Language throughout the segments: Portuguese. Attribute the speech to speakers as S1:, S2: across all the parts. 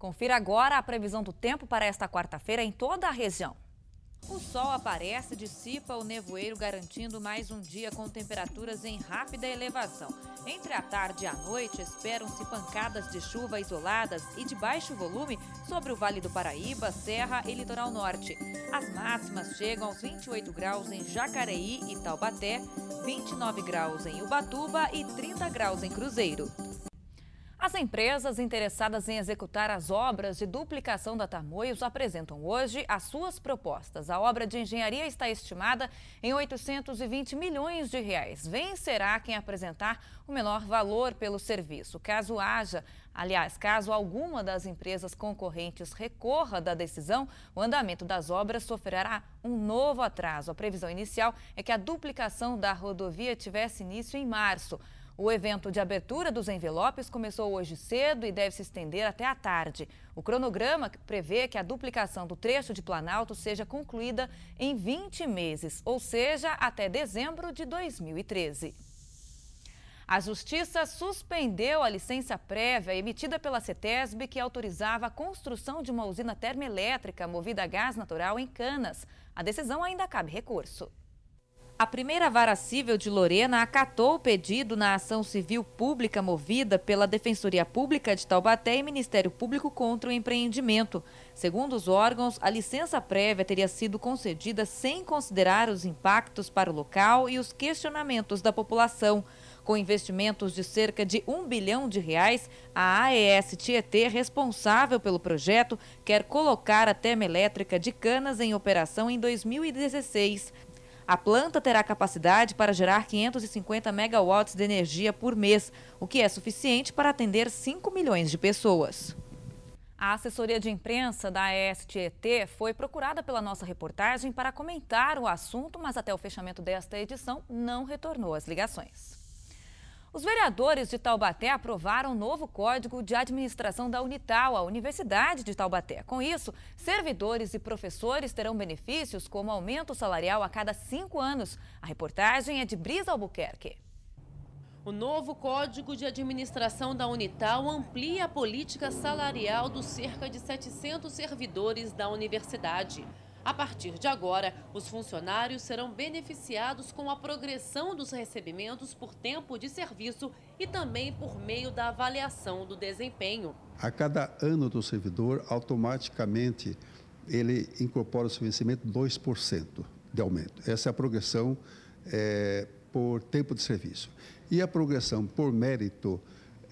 S1: Confira agora a previsão do tempo para esta quarta-feira em toda a região. O sol aparece, dissipa o nevoeiro, garantindo mais um dia com temperaturas em rápida elevação. Entre a tarde e a noite, esperam-se pancadas de chuva isoladas e de baixo volume sobre o Vale do Paraíba, Serra e Litoral Norte. As máximas chegam aos 28 graus em Jacareí e Taubaté, 29 graus em Ubatuba e 30 graus em Cruzeiro. As empresas interessadas em executar as obras de duplicação da Tamoios apresentam hoje as suas propostas. A obra de engenharia está estimada em 820 milhões de reais. Vencerá quem apresentar o menor valor pelo serviço. Caso haja, aliás, caso alguma das empresas concorrentes recorra da decisão, o andamento das obras sofrerá um novo atraso. A previsão inicial é que a duplicação da rodovia tivesse início em março. O evento de abertura dos envelopes começou hoje cedo e deve se estender até a tarde. O cronograma prevê que a duplicação do trecho de Planalto seja concluída em 20 meses, ou seja, até dezembro de 2013. A Justiça suspendeu a licença prévia emitida pela CETESB que autorizava a construção de uma usina termoelétrica movida a gás natural em Canas. A decisão ainda cabe recurso. A primeira vara civil de Lorena acatou o pedido na ação civil pública movida pela Defensoria Pública de Taubaté e Ministério Público contra o empreendimento. Segundo os órgãos, a licença prévia teria sido concedida sem considerar os impactos para o local e os questionamentos da população. Com investimentos de cerca de um bilhão de reais, a AES Tietê, responsável pelo projeto, quer colocar a termoelétrica de Canas em operação em 2016. A planta terá capacidade para gerar 550 megawatts de energia por mês, o que é suficiente para atender 5 milhões de pessoas. A assessoria de imprensa da STET foi procurada pela nossa reportagem para comentar o assunto, mas até o fechamento desta edição não retornou às ligações. Os vereadores de Taubaté aprovaram o novo Código de Administração da Unital, a Universidade de Taubaté. Com isso, servidores e professores terão benefícios como aumento salarial a cada cinco anos. A reportagem é de Brisa Albuquerque.
S2: O novo Código de Administração da Unital amplia a política salarial dos cerca de 700 servidores da universidade. A partir de agora, os funcionários serão beneficiados com a progressão dos recebimentos por tempo de serviço e também por meio da avaliação do desempenho.
S3: A cada ano do servidor, automaticamente ele incorpora o seu vencimento 2% de aumento. Essa é a progressão é, por tempo de serviço. E a progressão por mérito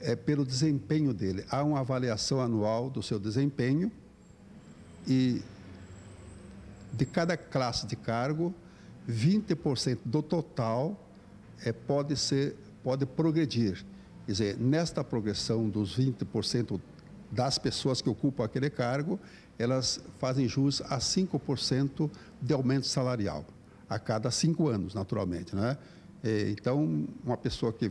S3: é pelo desempenho dele. Há uma avaliação anual do seu desempenho e de cada classe de cargo, 20% do total é, pode, ser, pode progredir. Quer dizer, nesta progressão dos 20% das pessoas que ocupam aquele cargo, elas fazem jus a 5% de aumento salarial, a cada cinco anos, naturalmente. Né? Então, uma pessoa que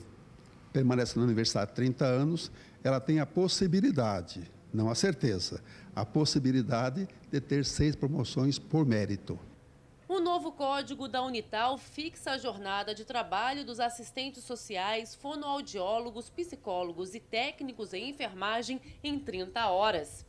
S3: permanece na universidade há 30 anos, ela tem a possibilidade não a certeza, a possibilidade de ter seis promoções por mérito.
S2: O novo código da Unital fixa a jornada de trabalho dos assistentes sociais, fonoaudiólogos, psicólogos e técnicos em enfermagem em 30 horas.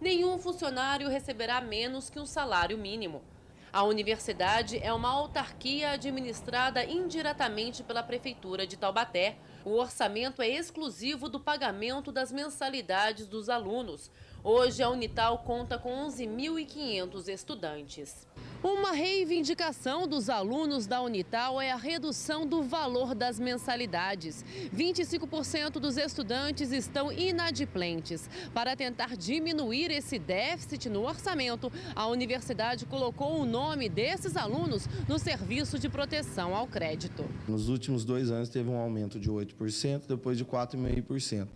S2: Nenhum funcionário receberá menos que um salário mínimo. A universidade é uma autarquia administrada indiretamente pela Prefeitura de Taubaté. O orçamento é exclusivo do pagamento das mensalidades dos alunos. Hoje, a Unital conta com 11.500 estudantes. Uma reivindicação dos alunos da Unital é a redução do valor das mensalidades. 25% dos estudantes estão inadimplentes. Para tentar diminuir esse déficit no orçamento, a universidade colocou o nome desses alunos no serviço de proteção ao crédito.
S4: Nos últimos dois anos teve um aumento de 8%, depois de 4,5%.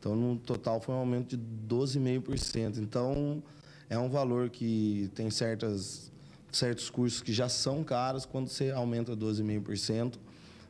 S4: Então, no total, foi um aumento de 12,5%. Então, é um valor que tem certas, certos cursos que já são caros, quando você aumenta 12,5%,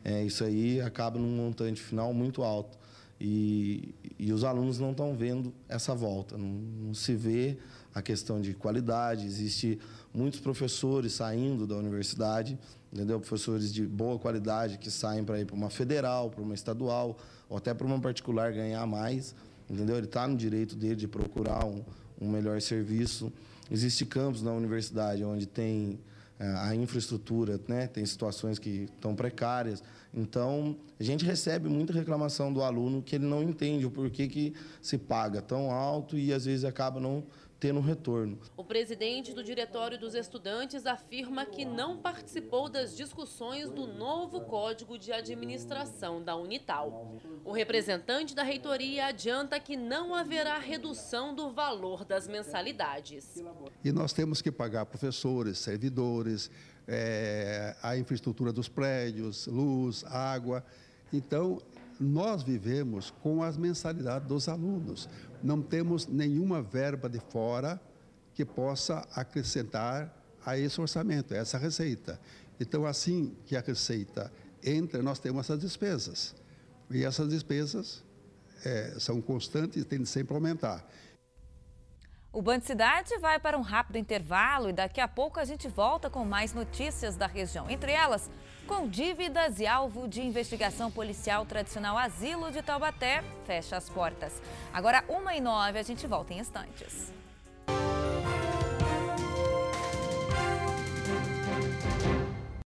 S4: é, isso aí acaba num montante final muito alto. E, e os alunos não estão vendo essa volta, não, não se vê a questão de qualidade, existe muitos professores saindo da universidade, entendeu? Professores de boa qualidade que saem para ir para uma federal, para uma estadual, ou até para uma particular ganhar mais. entendeu? Ele está no direito dele de procurar um, um melhor serviço. Existe campos na universidade onde tem a infraestrutura, né? tem situações que estão precárias. Então, a gente recebe muita reclamação do aluno que ele não entende o porquê que se paga tão alto e às vezes acaba não tendo um retorno.
S2: O presidente do Diretório dos Estudantes afirma que não participou das discussões do novo Código de Administração da Unital. O representante da reitoria adianta que não haverá redução do valor das mensalidades.
S3: E nós temos que pagar professores, servidores, é, a infraestrutura dos prédios, luz, água. Então, nós vivemos com as mensalidades dos alunos. Não temos nenhuma verba de fora que possa acrescentar a esse orçamento, a essa receita. Então, assim que a receita entra, nós temos essas despesas. E essas despesas é, são constantes e tendem sempre a aumentar.
S1: O Band Cidade vai para um rápido intervalo e daqui a pouco a gente volta com mais notícias da região. Entre elas, com dívidas e alvo de investigação policial tradicional Asilo de Taubaté fecha as portas. Agora, uma e nove, a gente volta em instantes.